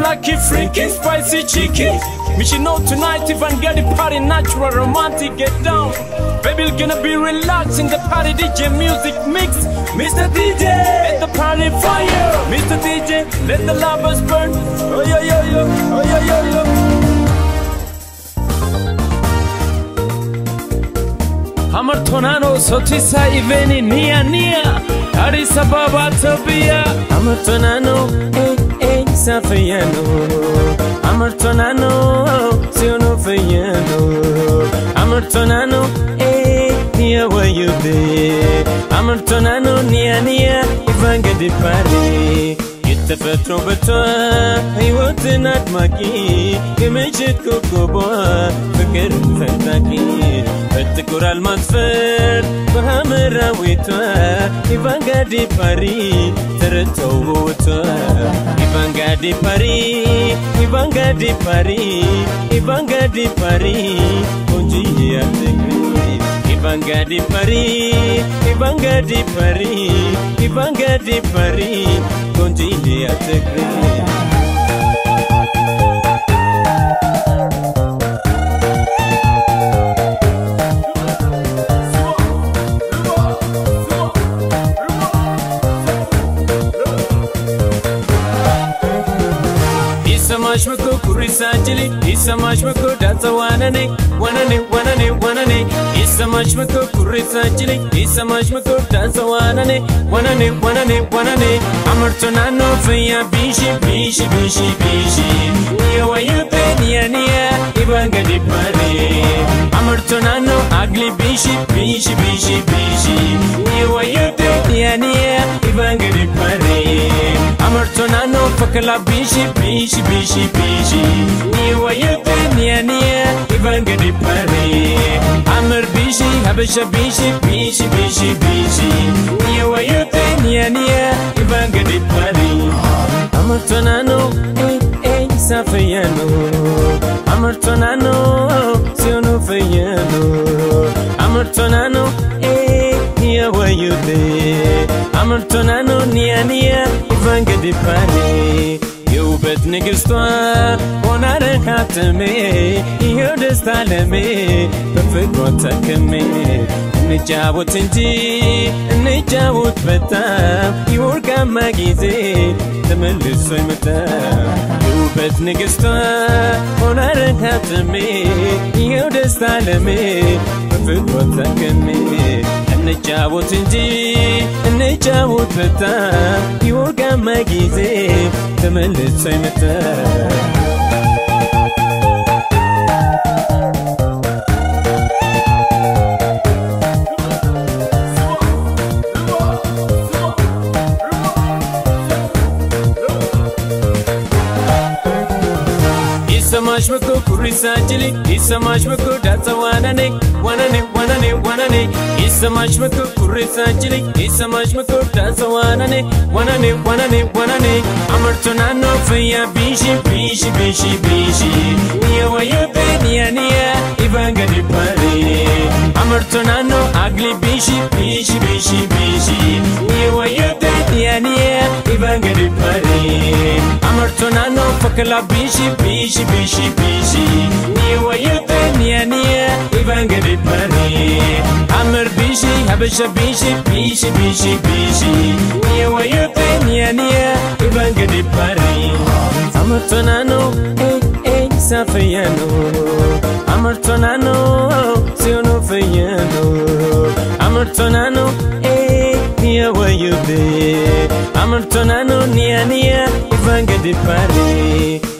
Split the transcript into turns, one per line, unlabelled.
lucky, freaky, spicy, cheeky. We should know tonight if I get getting party natural, romantic, get down. Baby, gonna be relaxed in the party DJ music mix. Mr. DJ, let the party fire. Mr. DJ, let the lovers burn. Oh yeah, yeah, yeah. Oh yeah, yeah, yeah. আমার থোনানো সঠিসা ইভেনি nia. নিয়া আরে সাবা বাতবিয়া আমার থোনানো এ سفيانو عمرتو نانو سيونو فيانو عمرتو نانو ايه نيا ويوبي عمرتو نانو نيا نيا يفانجا دي باري የተፈጥሮ በቷ ሕይወትን አድማቂ የምሽት ኮከቧ ፍቅር ፈታቂ በጥቁር አልማዝ ፈር በሐምራዊቷ ኢቫንጋዲ ፓሪ ተረተውወቷ di ibanga di ibanga di pari, onji Ibanga di pari, ibanga di ibanga di pari, onji समाज में को कुरिसा चले इस समाज में को डांसा वनने वनने वनने वनने इस समाज में को कुरिसा चले इस समाज में को डांसा वनने वनने वनने वनने अमर तो नानो फैया बीशी बीशी बीशी बीशी ये वयुते निया निया इबांगड़ी परे अमर तो नानो अगली बीशी बीशी बीशी बीशी ये वयुते निया निया इबांगड़ी أمرتنا نوفك لا بيشي بيشي بيشي بيشي نيوة يتنيا نيا إبان قدي باري أمر بيشي هبشة بيشي بيشي بيشي بيشي نيوة يتنيا نيا إبان قدي باري أمرتنا نو إي إي سافيانو أمرتنا نو سيونو فيانو أمرتنا نو إي niya wayude አምርቶናኑ ኒያ ኒያ ይፈንገድባኔ የውበት ንግሥቷ ሆናረ ካትሜ ይኸው ደስታ ለሜ በፍቅሯ ተከሜ እንጫወት እንጂ እንጫወት በጣም የወርቃማ ጊዜ ተመልሶ ይመጣ የውበት ንግሥቷ ሆና ረካትሜ ይኸው ደስታ ለሜ በፍቅሯ ተከሜ እንጫወት እንጂ እንጫወት ፈታ ይወጋማ ጊዜ ተመልሶ ይመጣ mashmuku kurisajili isa mashmuku datsa wanane wanane wanane wanane isa mashmuku kurisajili isa mashmuku datsa wanane wanane wanane wanane amar tunano faya bishi bishi bishi bishi niya wayote niya niya ivangani pare amar tunano agli bishi bishi bishi bishi niya wayote niya niya بەگری پەری ئەمەرچۆنانە فکلا بیشی بیشی بیشی بیشی نیوەیتە نیە نیە بەگری پەری ئەمر بیشی هەبشە بیشی بیشی بیشی بیشی نیوەیتە نیە نیە بەگری پەری ئەمەرچۆنانە سافيانو أمرتنانو سيونو فيانو أمرتنانو dunia wayube amartonano niania ivangedipari